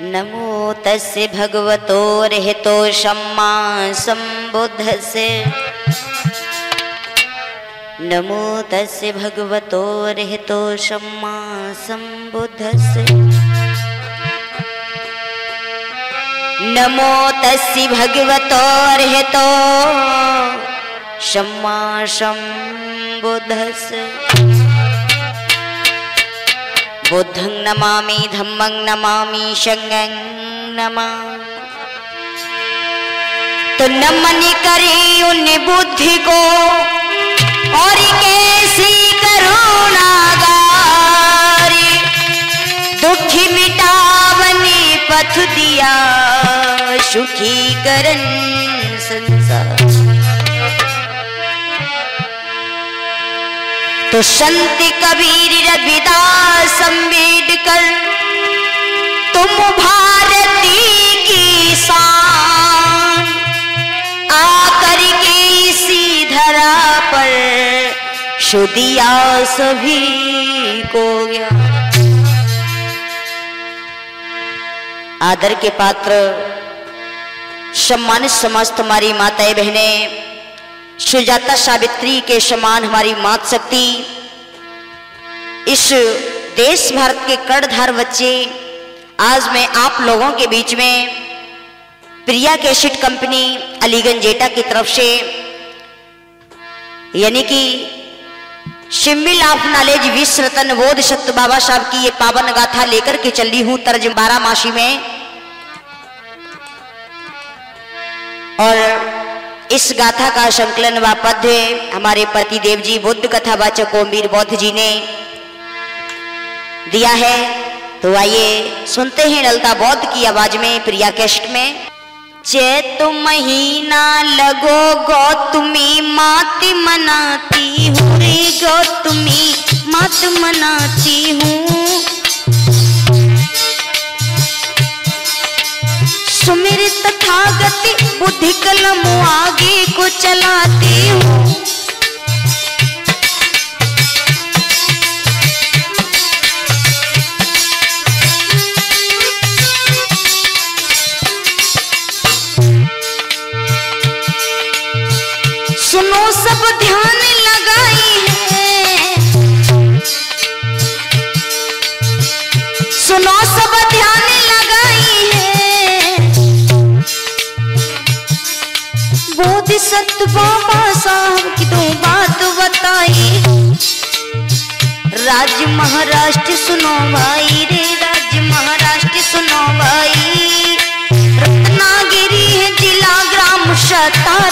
नमो तस्य भगवतोर्हितो सम्मा सम्बुद्धस्य। नमो तस्य भगवतोर्हितो सम्मा सम्बुद्धस्य। नमो तस्य भगवतोर्हितो सम्मा सम्बुद्धस्य। बुद्धं नमामि, धम्मं नमामि संगं नमा तो नमन करे उन बुद्धि को, और कैसी करुणागारी दुखी मिटावने पथ दिया, सुखी करन तो संत कबीर रविदास अंबेडकर तुम भारती की शान। आकर के इसी धरा पर शुदिया सभी को गया। आदर के पात्र, सम्मानित समस्त हमारी माताएँ बहनें सुजाता सावित्री के समान हमारी मात शक्ति। इस देश भारत के कर्णधार बच्चे, आज मैं आप लोगों के बीच में प्रिया कैसेट कंपनी अलीगंज जेटा की तरफ़ से, यानी कि सिम्बिल ऑफ़ नॉलेज विश्व रतन बोध सत्य बाबा साहब की ये पावन गाथा लेकर के चल रही हूँ तर्ज बारह मासी में। और इस गाथा का संकलन व पद्य हमारे पतिदेव जी बुद्ध कथा वाचक बौद्ध जी ने दिया है। तो आइए सुनते हैं ललता बौद्ध की आवाज़ में, प्रिया कष्ट में। चैत महीना लगो गौतमी मात मनाती हूँ रे गौतमी मात मनाती हूँ। सुमिर तथागति, बुद्धि कलम आगे को चलाती हूँ। सुनो सब ध्यान लगाई है। सुनो सब बोधिसत्व बाबा साहब की दो बात बताई। राज्य महाराष्ट्र सुनो भाई रे राज्य महाराष्ट्र सुनो भाई। रत्नागिरी है जिला ग्राम सतारा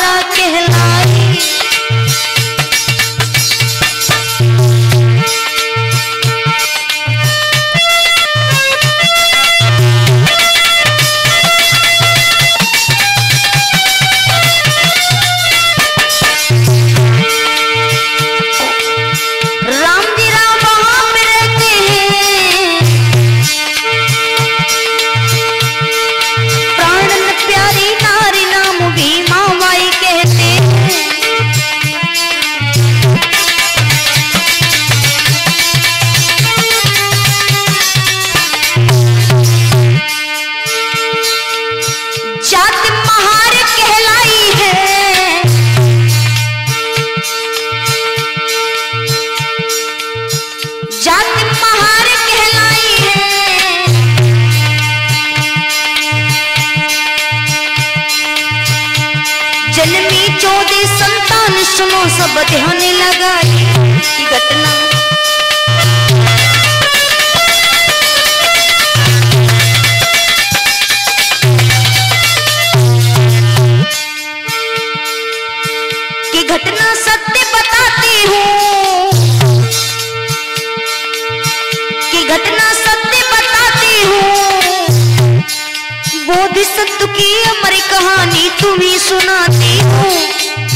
बोधिसत्व की अमर कहानी तुम्हें सुनाती हूँ।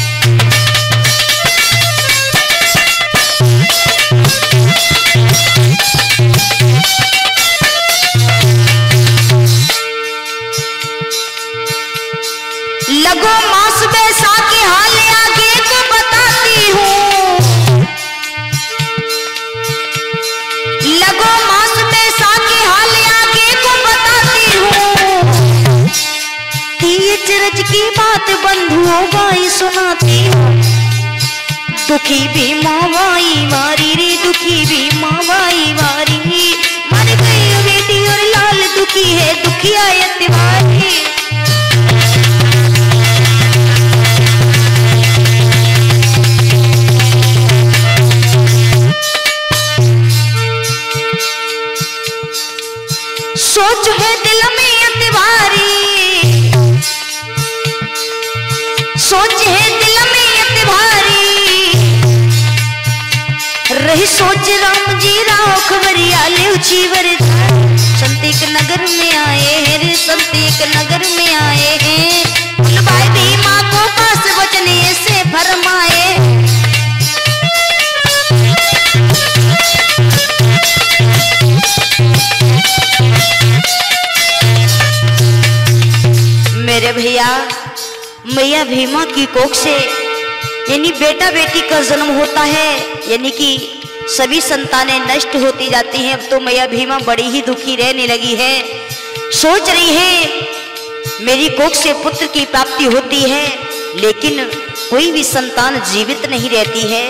बात बंधुओं गाई सुनाती हूँ दुखी भी मावाई, मारी रे, दुखी भी मावाई, मारी। मर गई बेटी और लाल दुखी है, दुखी दुखिया यतिवारी सोच है रही सोच राम जी राव खबरिया ले जीवर। संतिक नगर में आए हैं रे, संतिक नगर में आए हैं। भाई भीमा को पास वचने से फरमाए। मेरे भैया, मैया भीमा की कोख से, यानी बेटा बेटी का जन्म होता है, यानी कि सभी संतानें नष्ट होती जाती हैं, अब तो मैया भीमा बड़ी ही दुखी रहने लगी है। सोच रही है, मेरी कोख से पुत्र की प्राप्ति होती है, लेकिन कोई भी संतान जीवित नहीं रहती है,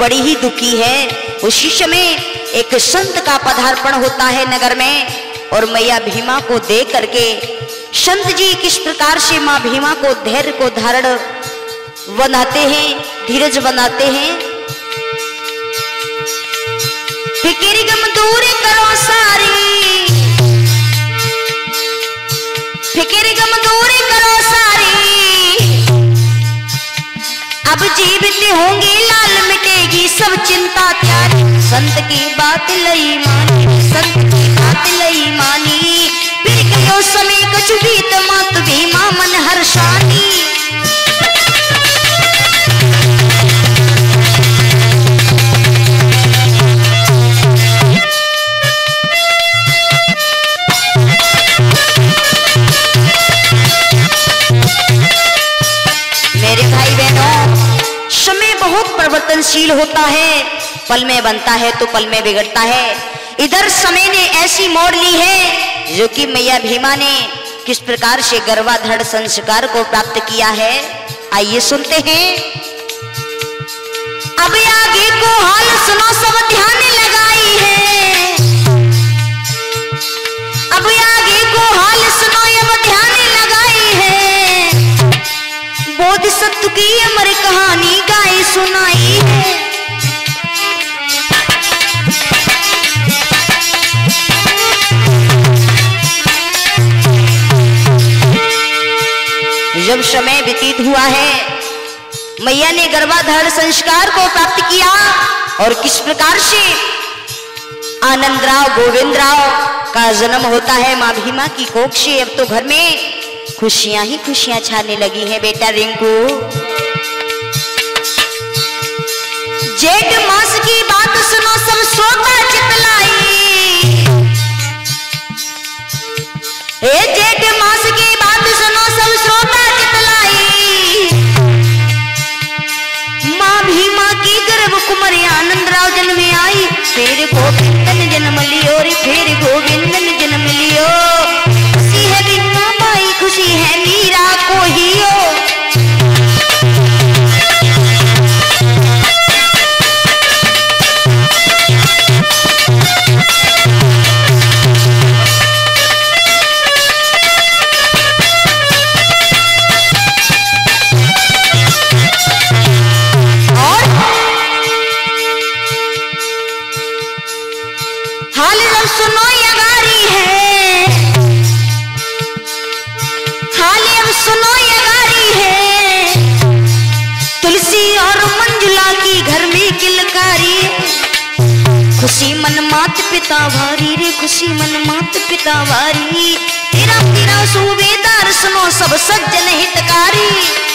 बड़ी ही दुखी है। उसी समय एक संत का पदार्पण होता है नगर में, और मैया भीमा को देख करके, संत जी किस प्रकार से माँ भीमा को धैर्य को धारण बनाते हैं, धीरज बनाते हैं गम दूर करो सारी। गम दूर करो सारी। अब जीवित होंगे, लाल मिटेगी सब चिंता त्यागी संत की बात लई मानी, संत की बात लई मानी। फिर गयो समय कछु बीत, मात भीमा मन हर्षानी परिवर्तनशील होता है। पल में बनता है तो पल में बिगड़ता है। इधर समय ने ऐसी मोड़ ली है, जो कि मैया भीमा ने किस प्रकार से गर्भाधड़ संस्कार को प्राप्त किया है, आइए सुनते हैं। अब आगे को हाल सुनो, सब ध्यान लगाई है। अब आगे को हाल सुनो बोध सत्य की अमर कहानी गाई सुनाई है। जब समय व्यतीत हुआ है, मैया ने गर्भाधार संस्कार को प्राप्त किया और किस प्रकार से? आनंद राव गोविंद राव का जन्म होता है माँ भीमा की कोख से। अब तो घर में खुशियाँ ही खुशियाँ छाने लगी हैं बेटा रिंकू। जेठ मास की बात सुनो, सब श्रोता चितलाई। जेठ मास की बात सुनो, सब श्रोता चितलाई। माँ भीमा की गर्भ कुमारी आनंद राव जन्म आई, फिर गोविंदन जन्म लियो रे, फिर गोविंदन जन्म लियो। खुशी है मीरा को मात पिता वारी रे खुशी मन मात पिता वारी। तेरा तेरा सूबेदार सुनो सब सज्जन हितकारी।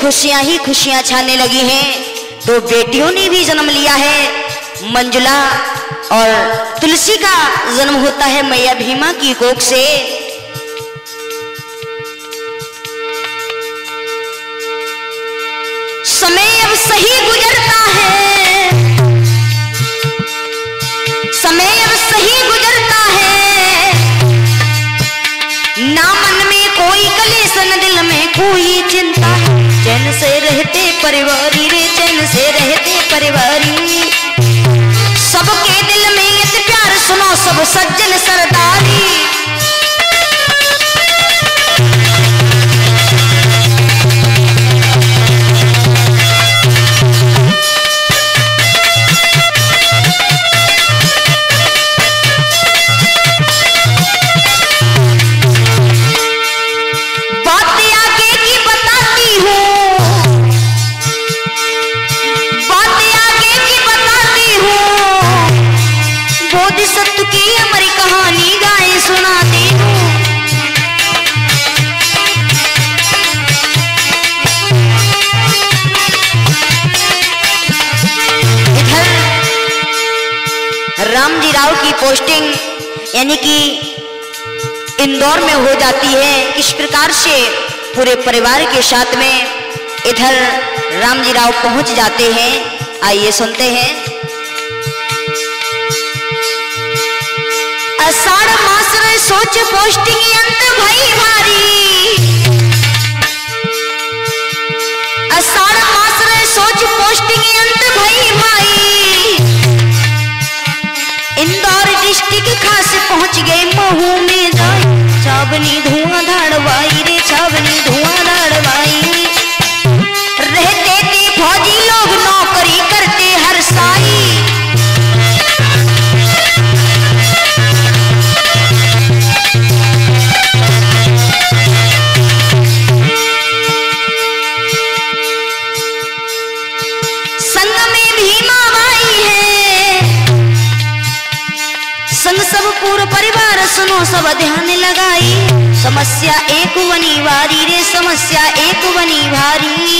खुशियाँ ही खुशियाँ छाने लगी हैं। तो बेटियों ने भी जन्म लिया है, मंजुला और तुलसी का जन्म होता है मैया भीमा की कोख से। समय अब सही गुजरता है। समय अब सही गुजरता है। ना मन में कोई कलेसन दिल में कोई चिंता से रहते परिवारी रे चैन से रहते परिवारी। सबके जाती है इस प्रकार से पूरे परिवार के साथ में इधर रामजी राव पहुँच जाते हैं। आइए सुनते हैं। अषाढ़ मास सोच पोस्टिंग अंत भई भारी। अषाढ़ मास सोच पोस्टिंग अंत इंदौर डिस्ट्रिक्ट खास पहुँच गए महू में जाए। छावनी धुआँ धाड़वाई रे छावनी धुआँ धाड़वाई। रहते एक बनी भारी रे समस्या एक बनी भारी।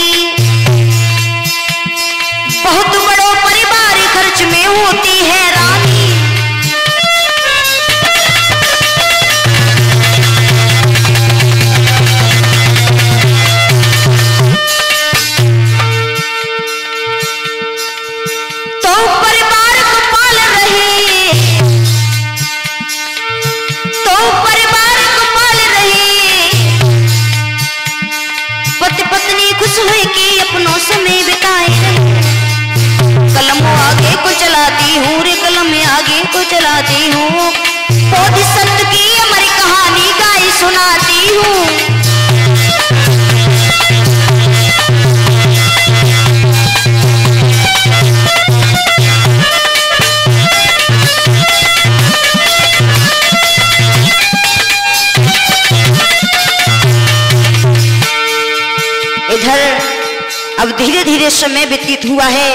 अब धीरे धीरे समय व्यतीत हुआ है।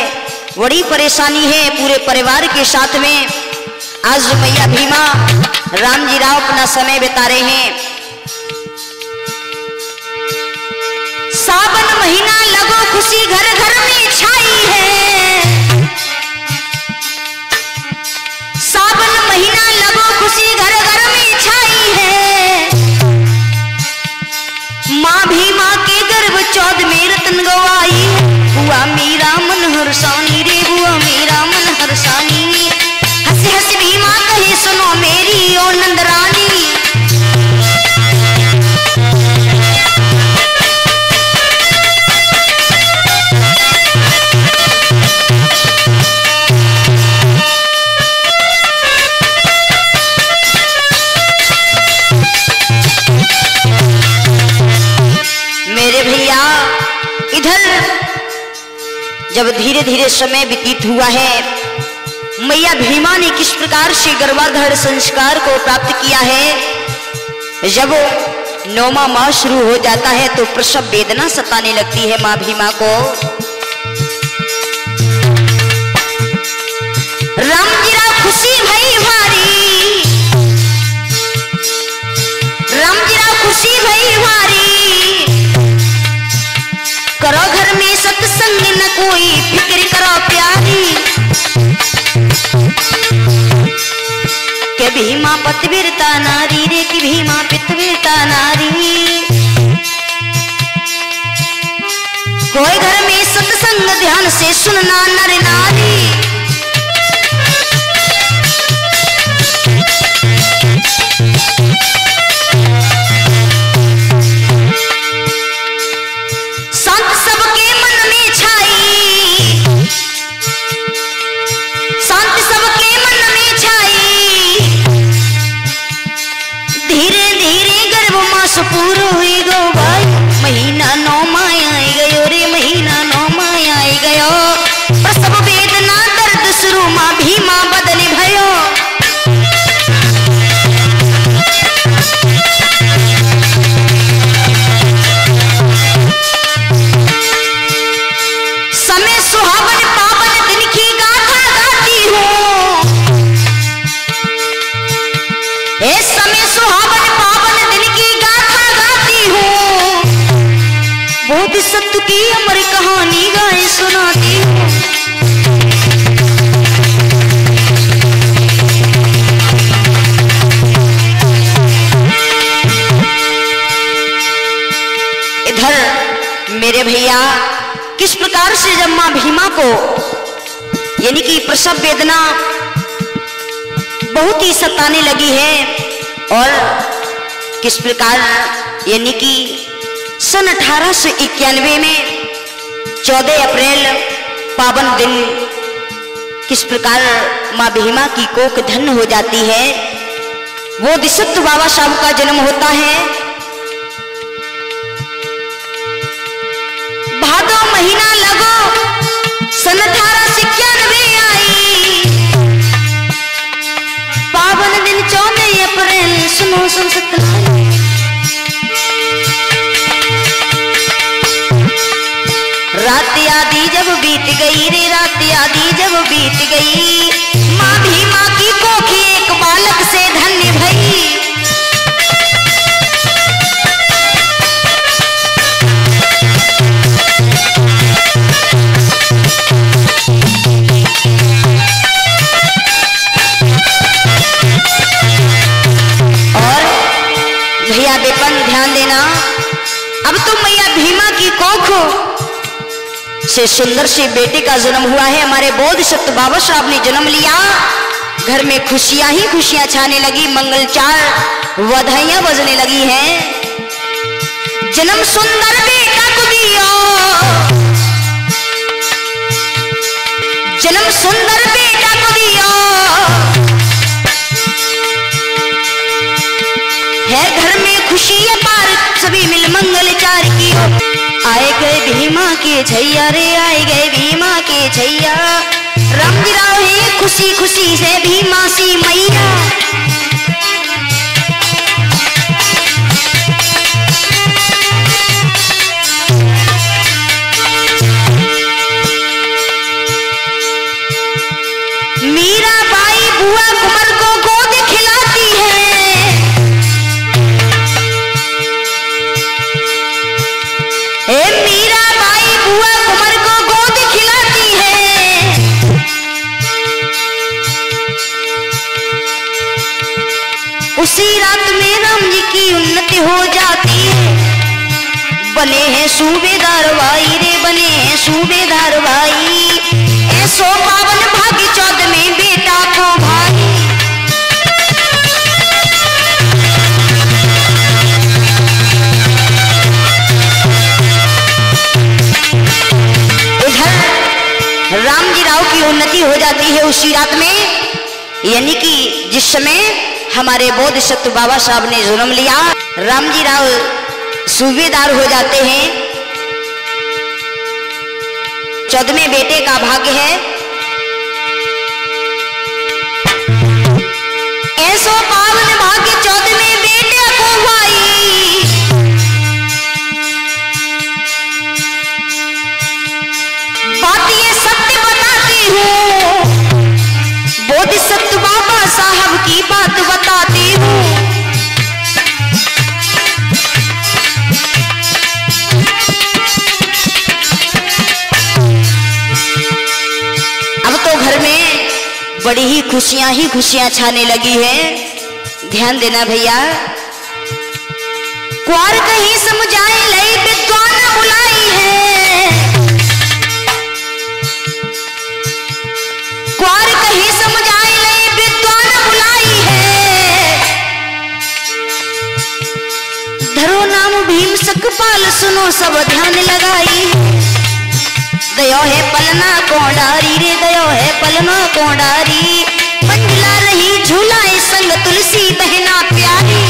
बड़ी परेशानी है पूरे परिवार के साथ में। आज मैया भीमा राम जी राव अपना समय बिता रहे हैं। सावन महीना लगो खुशी घर घर में छाई है। मेरा मन हरसानी रे बुआ मेरा मन हरसानी जब धीरे धीरे समय व्यतीत हुआ है, मैया भीमा ने किस प्रकार से गर्भाधारण संस्कार को प्राप्त किया है? जब नौमा माह शुरू हो जाता है तो प्रसव वेदना सताने लगती है माँ भीमा को। भीमा पतवीरता नारी रे की भीमा पितवीरता नारी। कोई घर में सत्संग ध्यान से सुनना नर नारी। किस से जब माँ भीमा को, यानी कि प्रसव वेदना बहुत ही सताने लगी है और किस प्रकार, यानी कि सन अठारह सौ इक्यानवे में 14 अप्रैल पावन दिन किस प्रकार माँ भीमा की कोख धन हो जाती है, वो दिशत्व बाबा साहब का जन्म होता है। भादो महीना लगो सन अठारह से इक्यानवे आई। पावन दिन चौदह अप्रैल, सुनो सुन रात आदि जब बीत गई रे, रात आदि जब बीत गई, माँ भीमा की कोखी एक बालक से से सुंदर से बेटे का जन्म हुआ है। हमारे बोध सत्य बाबा साहब ने जन्म लिया। घर में खुशियाँ ही खुशियाँ छाने लगी। मंगलचार बधाइयाँ बजने लगी हैं। जन्म सुंदर बेटा को दिया। जन्म सुंदर बेटा को दिया। है घर में खुशी अपार सभी मिल मंगलचार की आए गए भीमा के छैया रे, आए गए भीमा के छैया। राम जी है खुशी खुशी से भीमा सी मैया। की हो जाती है। बने हैं सूबेदार भाई रे, बने हैं सूबेदार भाई। ऐसो पावन भाग्य चौद में बेटा को भाई। उधर राम जी राव की उन्नति हो जाती है उसी रात में। यानी कि जिस समय हमारे बोध सत्य बाबा साहब ने जन्म लिया। राम जी राव सूबेदार हो जाते हैं। चौदहवें बेटे का भाग्य है। खुशियाँ ही खुशियाँ छाने लगी है। ध्यान देना भैया। कुआर कहीं समझाए लई विद्वान बुलाई है। कुआर कहीं समझाए लई विद्वान बुलाई है। धरो नाम भीम सकपाल सुनो सब ध्यान लगाई दयो है पलना कोडारी रे, दयो है पलना कोडारी। मंडला रही झूलाए संग तुलसी बहना प्यारी।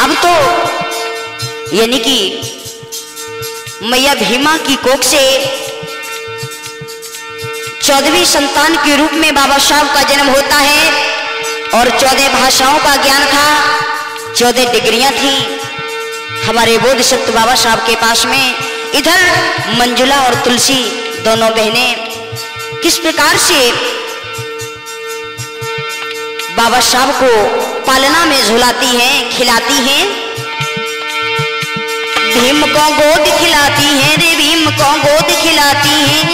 अब तो यानी कि मैया भीमा की कोख से चौदहवीं संतान के रूप में बाबा साहब का जन्म होता है और चौदह भाषाओं का ज्ञान था। चौदह डिग्रियाँ थी। हमारे बोध सत्य बाबा साहब के पास में इधर मंजुला और तुलसी दोनों बहनें किस प्रकार से बाबा साहब को पालना में झुलाती हैं, खिलाती हैं? भीम को गोद खिलाती हैं रे भीम को गोद खिलाती हैं।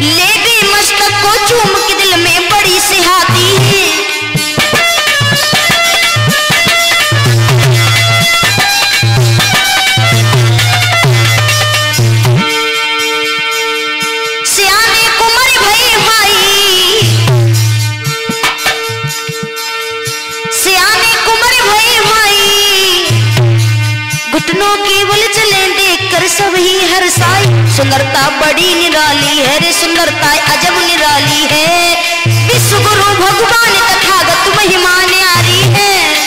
ले गई मस्तक को चूम के दिल में बड़ी सिहाती है। सुंदरता बड़ी निराली है रे सुंदरता अजब निराली है। विश्व गुरु भगवान तथागत महिमा न्यारी है।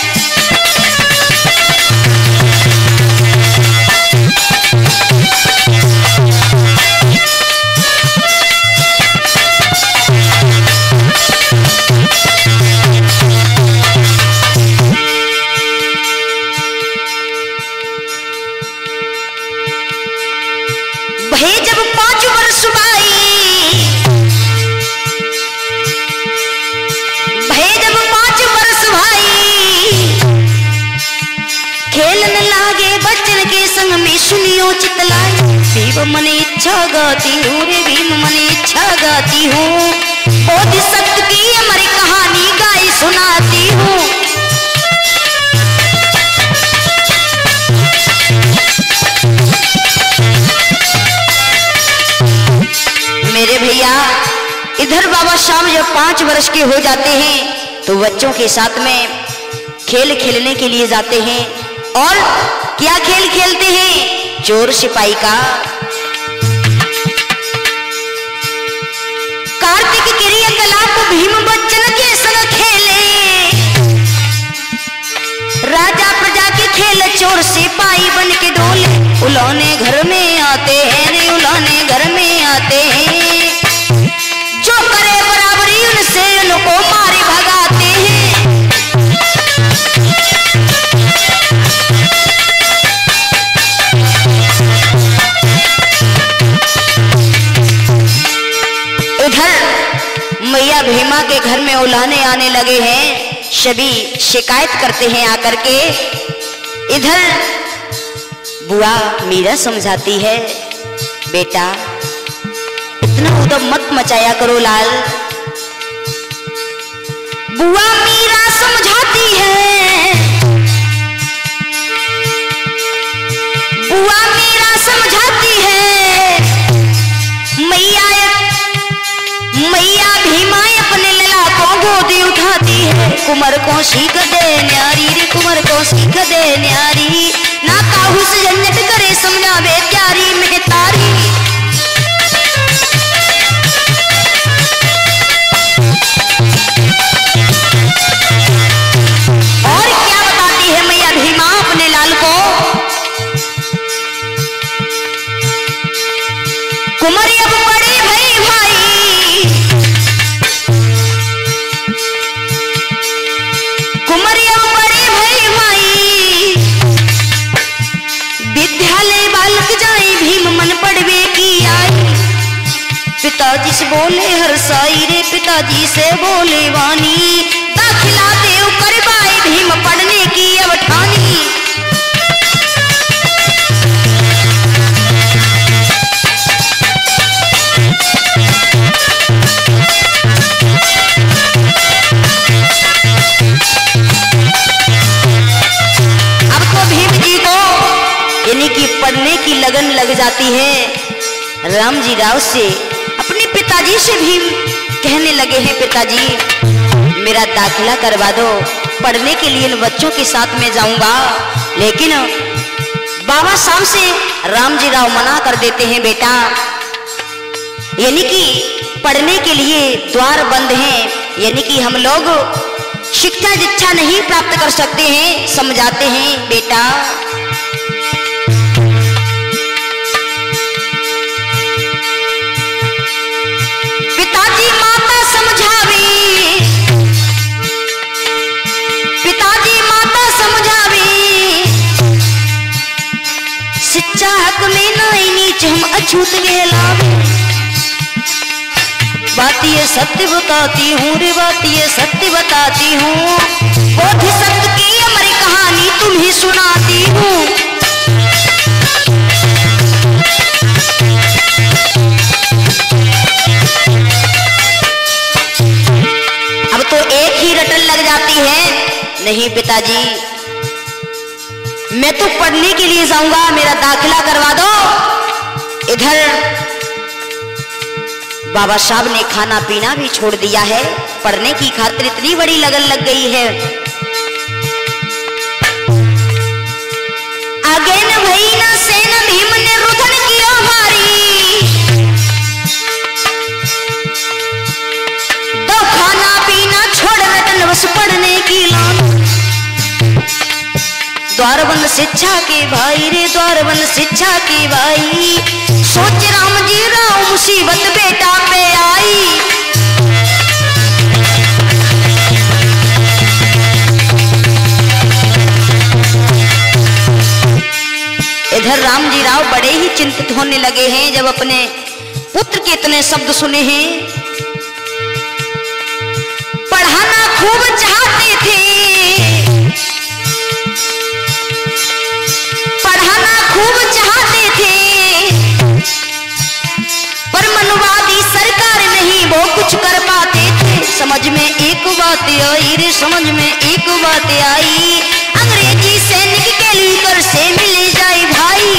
सुनियो चितलाई। भीम मन इच्छा गाती हूँ रे, भीम मन इच्छा गाती हूँ। बोध सत्य की अमर कहानी गाई सुनाती हूँ। मेरे भैया, इधर बाबा शाम जब पाँच वर्ष के हो जाते हैं तो बच्चों के साथ में खेल खेलने के लिए जाते हैं। और क्या खेल खेलते हैं? चोर सिपाही का। कार्तिक क्रियाकलाप भीम बच्चन के संग खेले। राजा प्रजा के खेल चोर सिपाही बन के डोले। उलौने घर में आते हैं उलौने घर में आते हैं। मैया भीमा के घर में उलाने आने लगे हैं। सभी शिकायत करते हैं आकर के, इधर बुआ मीरा समझाती है, बेटा, इतना उदम मत मचाया करो लाल। बुआ मीरा समझाती है। बुआ कुमार को सीख दे न्यारी रे, कुमार को सीख दे न्यारी। ना काहू से झंझट करे समझावे प्यारी में तारी बोले हर साई रे पिताजी से बोले वानी दाखिला देव कर बाई भीम पढ़ने की अवठानी। तो पढ़ने की लगन लग जाती है। राम जी राव से पिताजी से भी कहने लगे हैं, पिताजी, मेरा दाखिला करवा दो। पढ़ने के लिए इन बच्चों के साथ में जाऊँगा। लेकिन बाबा शाम से राम जी राव मना कर देते हैं, बेटा। यानी कि पढ़ने के लिए द्वार बंद हैं। यानी कि हम लोग शिक्षा दीक्षा नहीं प्राप्त कर सकते हैं, समझाते हैं, बेटा। नीच हम अछूत कहलावे बात ये सत्य बताती हूँ रे, बात ये सत्य बताती हूँ। बोध सत्य की अमर कहानी तुम्हें सुनाती हूँ। अब तो एक ही रटन लग जाती है। नहीं पिताजी, मैं तो पढ़ने के लिए जाऊँगा, मेरा दाखिला करवा दो। इधर बाबा साहब ने खाना पीना भी छोड़ दिया है, पढ़ने की खातिर इतनी बड़ी लगन लग गई है। आगे न सेन भीम ने रुधन किया भारी दो खाना पीना छोड़ बस पढ़ने की लान द्वारबंद शिक्षा के भाई रे, द्वारबंद शिक्षा के भाई। सोच राम जी, राम मुसीबत बेटा पे आई। इधर राम जी राव बड़े ही चिंतित होने लगे हैं जब अपने पुत्र के इतने शब्द सुने हैं। समझ में एक बात आई रे, समझ में एक बात आई। अंग्रेज़ी सैनिक के लीकर से मिल जाए भाई।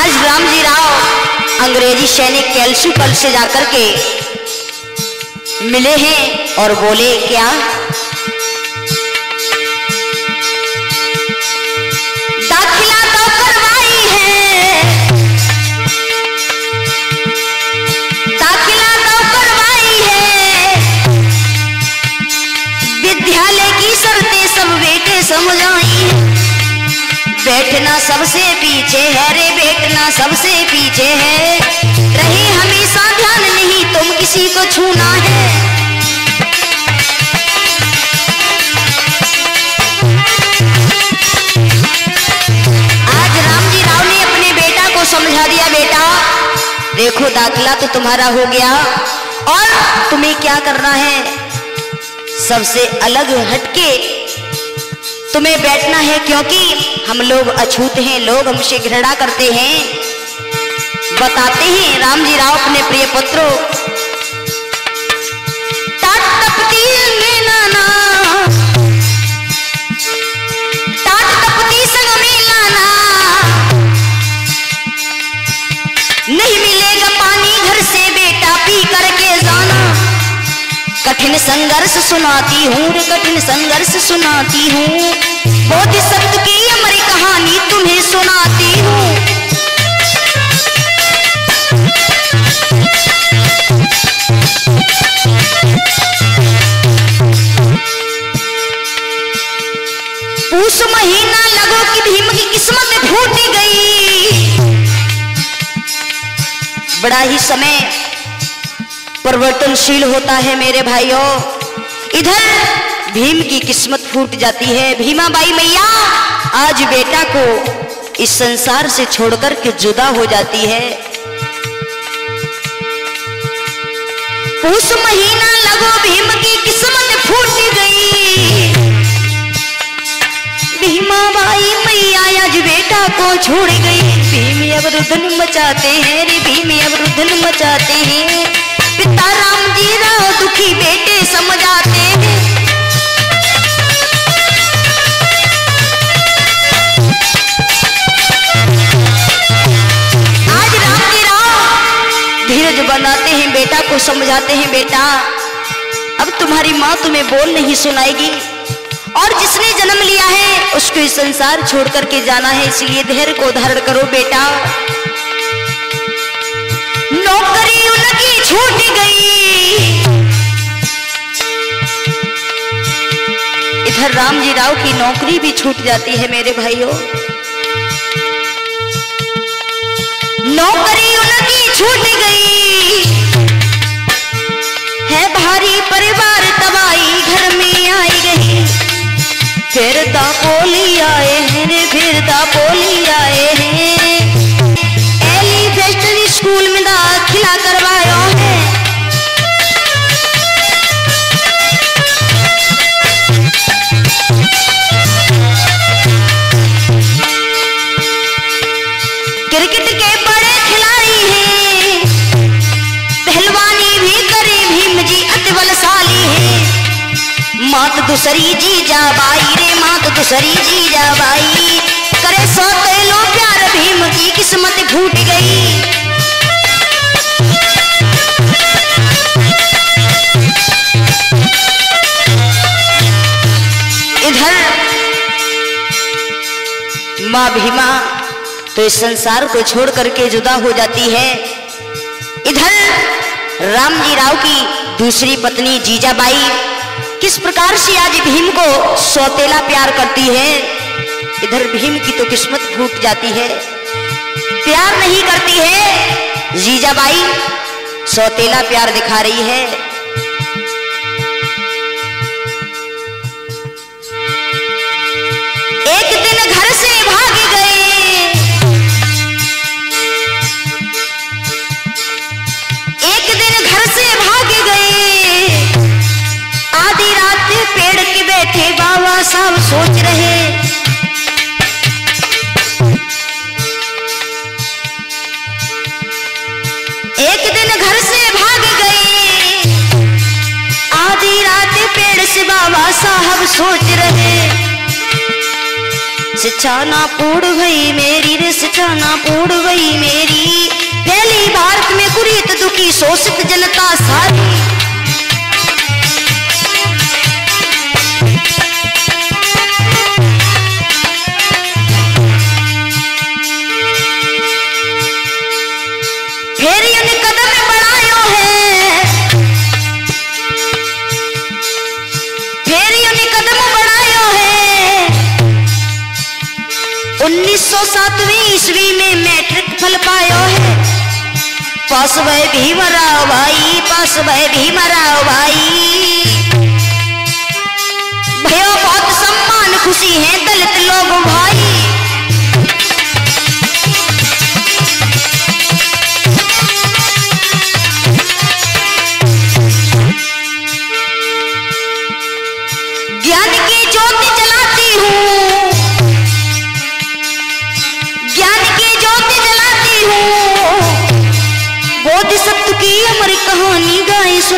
आज राम जी राव अंग्रेज़ी सैनिक कैलसू कल से जाकर के मिले हैं और बोले, क्या बैठना सबसे पीछे है रे बैठना सबसे पीछे है। रहे हमेशा ध्यान नहीं, तुम किसी को छूना है। आज राम जी राव ने अपने बेटा को समझा दिया, बेटा, देखो दाखिला तो तुम्हारा हो गया। और तुम्हें क्या करना है? सबसे अलग हटके तुम्हें बैठना है क्योंकि हम लोग अछूत हैं, लोग हमसे घृणा करते हैं। बताते हैं राम जी राव अपने प्रिय पुत्रों कठिन संघर्ष सुनाती हूँ, कठिन संघर्ष सुनाती हूँ। बोध सत्य की अमर कहानी तुम्हें सुनाती हूँ। उस महीना लगो कि भीम की किस्मत फूट गई। बड़ा ही समय परिवर्तनशील होता है मेरे भाइयों। इधर भीम की किस्मत फूट जाती है। भीमा बाई मैया, आज बेटा को इस संसार से छोड़कर के जुदा हो जाती है। उस महीना लगो भीम की किस्मत फूट गई। भीमा बाई मैया, आज बेटा को छोड़ गई। भीम अब रुदन मचाते हैं रे, भीम अब रुदन मचाते हैं। पिता राम जी दुखी बेटे समझाते हैं। आज राम जी धीरज बनाते हैं, बेटा को समझाते हैं, बेटा। अब तुम्हारी माँ तुम्हें बोल नहीं सुनाएगी। और जिसने जन्म लिया है, उसको इस संसार छोड़ करके जाना है, इसलिए धैर्य को धारण करो, बेटा। नौकरी छूट गई। इधर राम जी राव की नौकरी भी छूट जाती है मेरे भाइयों। नौकरी उनकी छूट गई। है भारी परिवार तबाही घर में आई गई। फिर दापोली आए हैं फिर दापोली आए हैं। एलिफेस्टन स्कूल में दाखिला करवाया। दूसरी जी जा बाई रे माँ तो दूसरी जी जा बाई। करे सो लो प्यार, भीम की किस्मत फूट गई। इधर माँ, भीमा तो इस संसार को छोड़ करके जुदा हो जाती है। इधर राम जी राव की दूसरी पत्नी जीजाबाई किस प्रकार से आज भीम को सौतेला प्यार करती है? इधर भीम की तो किस्मत फूट जाती है। प्यार नहीं करती है। जीजाबाई, सौतेला प्यार दिखा रही है। बाबा साहब सोच रहे। एक दिन घर से भाग गए। आधी रात पेड़ से बाबा साहब सोच रहे। शिक्षा ना पूर्ण भई मेरी रे शिक्षा ना पूर्ण भई मेरी। पहली भारत में कुरीत दुखी शोषित जनता सारी। भय भय भीमराव भाई। भयो बहुत सम्मान खुशी है दलित लोग भाई।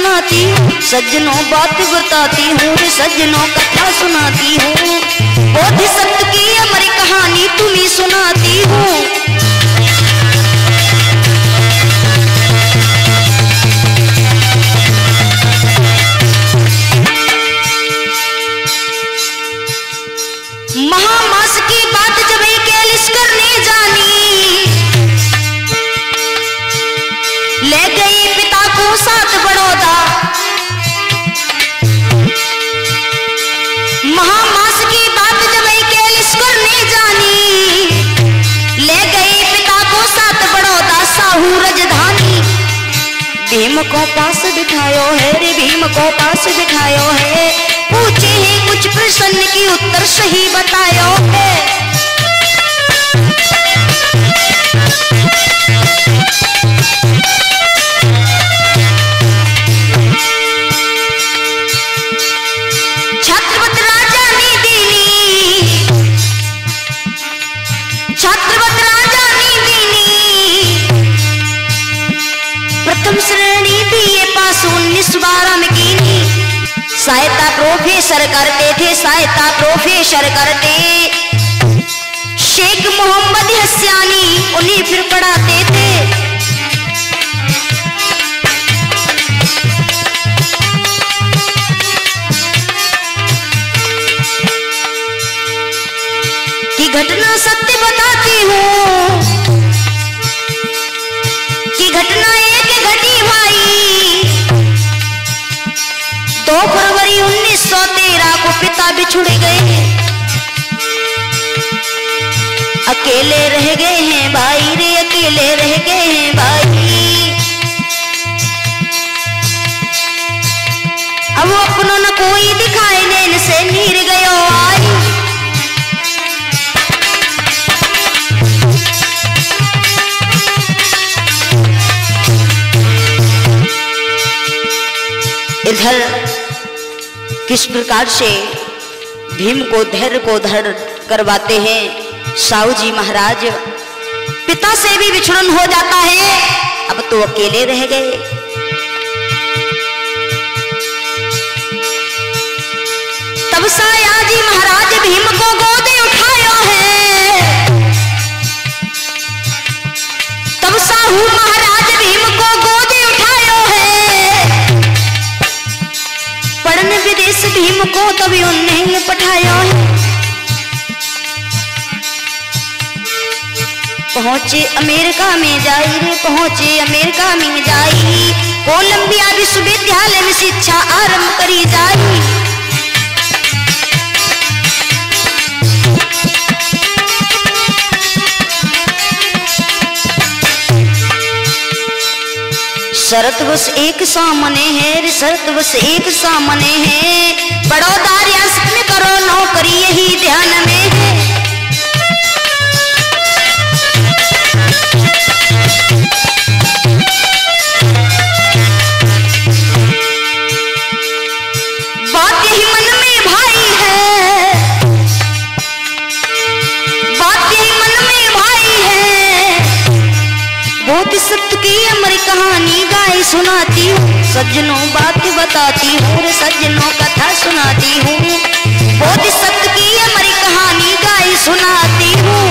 सुनाती हूँ। सज्जनों बात बताती हूँ। सज्जनों कथा सुनाती हूँ। बोधिसत्व की अमर कहानी तुम्हें सुनाती हूँ। भीम को पास बिठायो है रे भीम को पास बिठायो है। पूछे ही कुछ प्रश्न की उत्तर सही बतायो है। सहायता प्रोफेसर करते थे, सहायता प्रोफेसर करते। शेख मोहम्मद हस्यानी उन्हें फिर पढ़ाते थे। कि घटना सत्य बताती हूँ। कि घटना एक घटी भाई दो फरवरी उन्नीस सौ तेरह को पिता बिछुड़ गए अकेले रह गए हैं भाई रे, अकेले रह गए हैं भाई। अब अपनों न कोई दिखाई देने से नीर गयो आई इधर किस प्रकार से भीम को धैर्य को धड़ करवाते हैं? साहू जी महाराज, पिता से भी विछड़न हो जाता है। अब तो अकेले रह गए। तब साया जी महाराज भीम को गोदे उठायो है। तब साहू महाराज भीम को तभी उन्हें पठाया है। पहुँचे अमेरिका में जाई रे पहुँचे अमेरिका में जाई। कोलंबिया विश्वविद्यालय में शिक्षा आरंभ करी जाई। शरत बस एक सामने है, रे शरत बस एक सामने है। बड़ो दार में करो नौकरी, यही ध्यान में है। बहुत सत्य की अमर कहानी गाय सुनाती हूँ। सज्जनों बात बताती हूँ। सज्जनों कथा सुनाती हूँ। बहुत सत्य की अमर कहानी गाय सुनाती हूँ।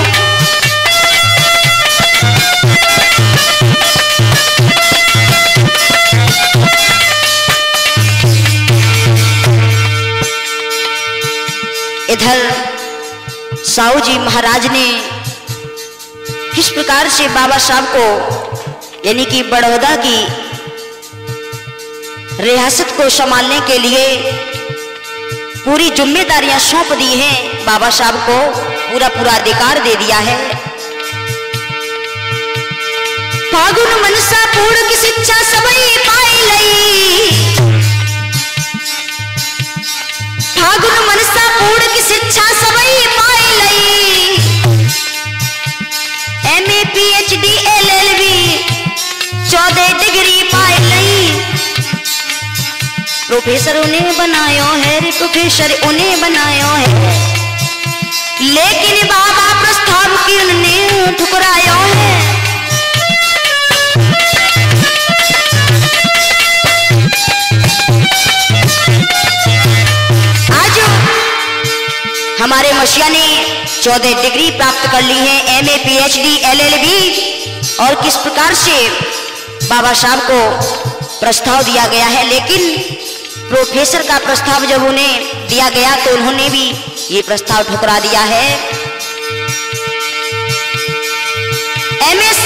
इधर साहू जी महाराज ने किस प्रकार से बाबा साहब को यानी कि बड़ौदा की रियासत को संभालने के लिए पूरी जिम्मेदारियाँ सौंप दी हैं। बाबा साहब को पूरा पूरा अधिकार दे दिया है। फागुन मनसा पूर्ण की शिक्षा सबई पाई लई। फागुन मनसा पूर्ण की शिक्षा सबई पाई लई। M A P H D L L B चौदह डिग्री पाई लई प्रोफेसर उन्हें बनायो है रे प्रोफेसर उन्हें बनायो है। लेकिन बाबा प्रस्ताव की उन्हें ठुकरायो है। हमारे मशिया ने चौदह डिग्री प्राप्त कर ली है M A P H D L और किस प्रकार से बाबा साहब को प्रस्ताव दिया गया है, लेकिन प्रोफेसर का प्रस्ताव जब उन्हें दिया गया तो उन्होंने भी ये प्रस्ताव ठुकरा दिया है। एमएससी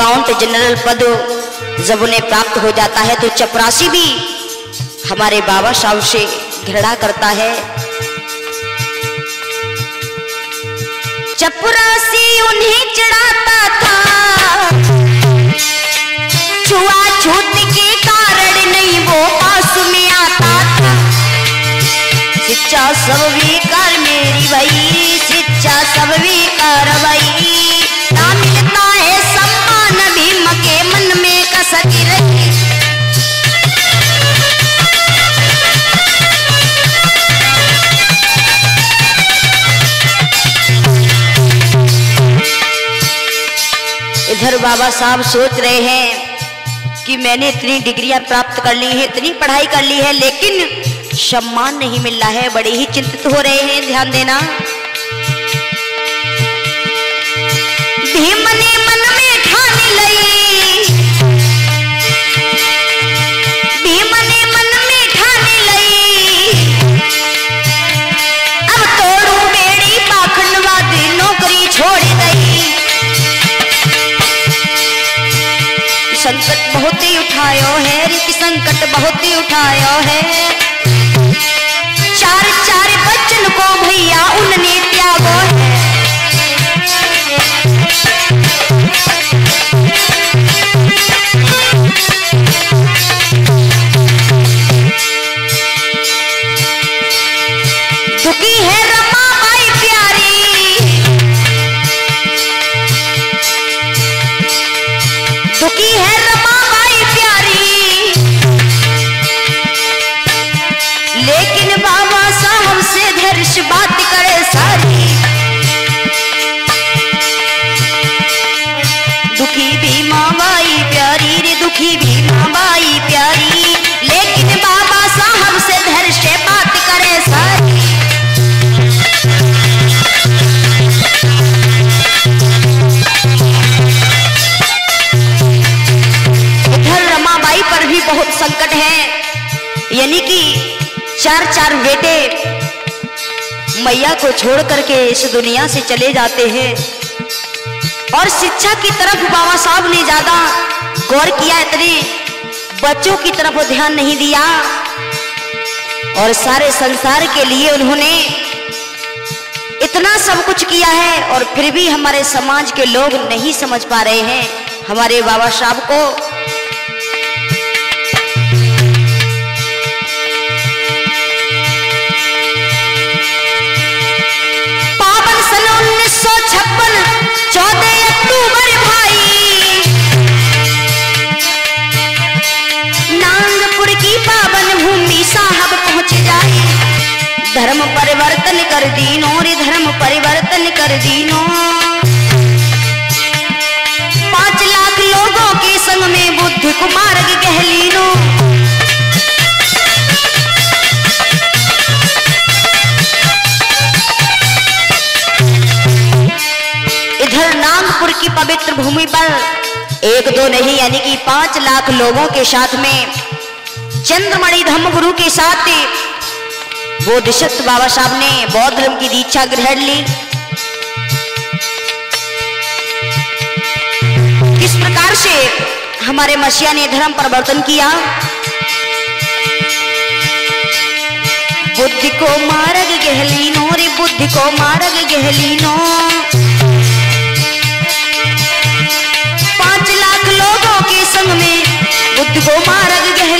अकाउंट जनरल पद जब उन्हें प्राप्त हो जाता है तो चपरासी भी हमारे बाबा साहब से घृणा करता है। चपरासी उन्हें चढ़ाता था। छुआ छूत के कारण नहीं, वो पास में आता था। शिक्षा सब विकार मेरी भाई, शिक्षा सब विकार भाई। इधर बाबा साहब सोच रहे हैं कि मैंने इतनी डिग्रियाँ प्राप्त कर ली है, इतनी पढ़ाई कर ली है, लेकिन सम्मान नहीं मिल रहा है, बड़े ही चिंतित हो रहे हैं, ध्यान देना। भीम ने संकट बहुत ही उठायो है रिक संकट बहुत ही उठायो है। चार चार बच्चन को भैया उनने त्यागो है। मैया को छोड़ करके इस दुनिया से चले जाते हैं। और शिक्षा की तरफ़ बाबा साहब ने ज़्यादा गौर किया, इतने बच्चों की तरफ़ ध्यान नहीं दिया। और सारे संसार के लिए उन्होंने इतना सब कुछ किया है और फिर भी हमारे समाज के लोग नहीं समझ पा रहे हैं। हमारे बाबा साहब को नागपुर की पवित्र भूमि पर एक दो नहीं, यानी कि पाँच लाख लोगों के साथ में चंद्रमणि धम्म गुरु के साथ बोधिसत्व बाबा साहब ने बौद्ध धर्म की दीक्षा ग्रहण ली। किस प्रकार से हमारे मसीहा ने धर्म परिवर्तन किया? बुद्धि को मारग गहलीनो रे, बुद्धि को मारग गहलीनो। के संग में बुद्ध को मारग गहलीनो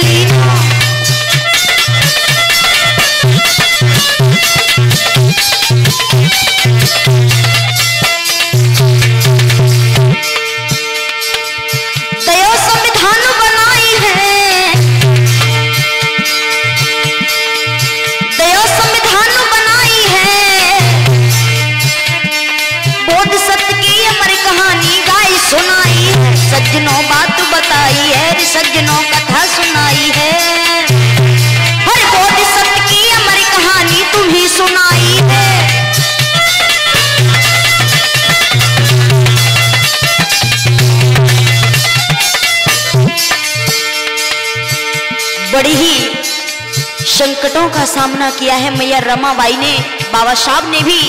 बड़ी ही संकटों का सामना किया है मैया रमाबाई ने। बाबा साहब ने भी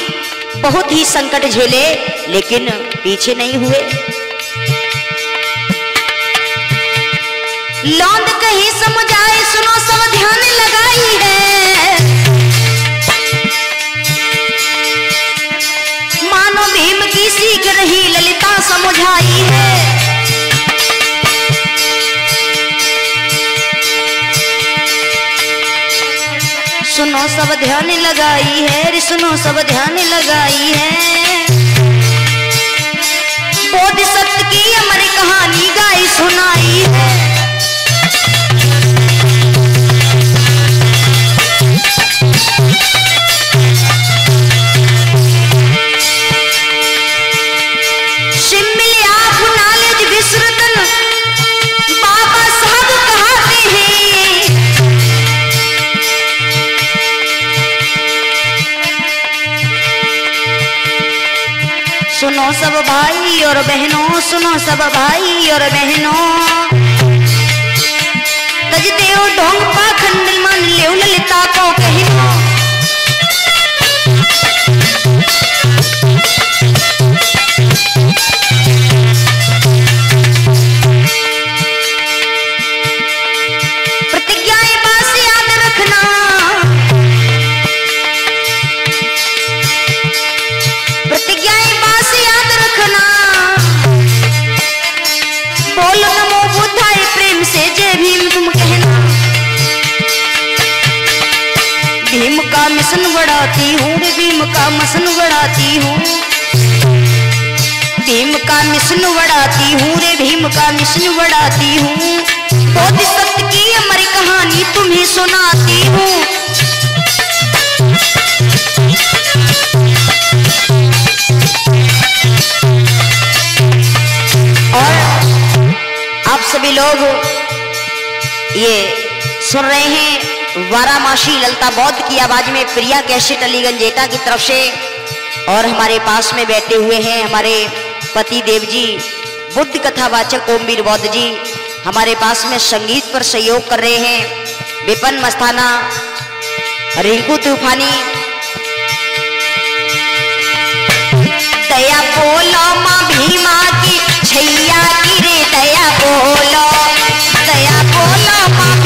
बहुत ही संकट झेले, लेकिन पीछे नहीं हुए। लौंद कहीं समझाए, सुनो, सब ध्यान लगाई है। मानो भी सीख रही ललिता समझाई है। सुनो सब ध्यान लगाई है, रे सुनो सब ध्यान लगाई है। बोध सत्य की अमर कहानी गाई सुनाई है। सब भाई और बहनों, सुनो सब भाई और बहनों। तजते ढोंग पाखंड मान ले ललिता को कहनो। बढ़ाती हूँ रे भीम का मिशन बढ़ाती हूँ। भीम का मिशन बढ़ाती हूँ रे, भीम का मिशन बढ़ाती हूँ। बोधिसत्व की अमर कहानी तुम्हें सुनाती हूँ। और आप सभी लोग ये सुन रहे हैं वारामासी ललता बौद्ध की आवाज़ में प्रिया कैसे टलीगंज एटा की तरफ़ से? और हमारे पास में बैठे हुए हैं हमारे पति देव जी बुद्ध कथावाचक ओमवीर बौद्ध जी। हमारे पास में संगीत पर सहयोग कर रहे हैं। विपन मस्ताना, रिंकू तूफानी। दया बोलो माँ भीमा की, छैया की रे, दया बोलो। दया बोलो माँ